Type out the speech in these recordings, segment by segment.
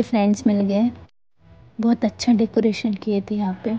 के फ्रेंड्स मिल गए। बहुत अच्छा डेकोरेशन किए थे यहाँ पे।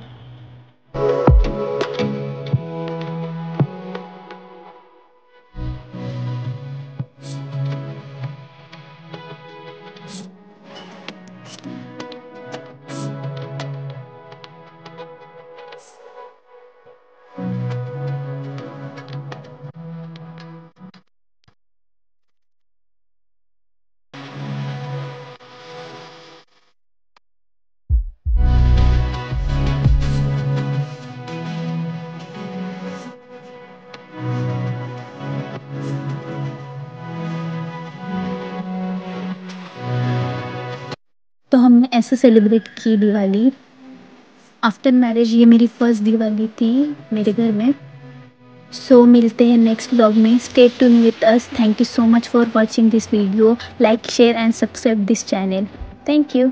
तो हमने ऐसे सेलिब्रेट की दिवाली। आफ्टर मैरिज ये मेरी फ़र्स्ट दिवाली थी मेरे घर में। सो so, मिलते हैं नेक्स्ट ब्लॉग में। Stay tune with us thank you so much for watching this video like share and subscribe this channel thank you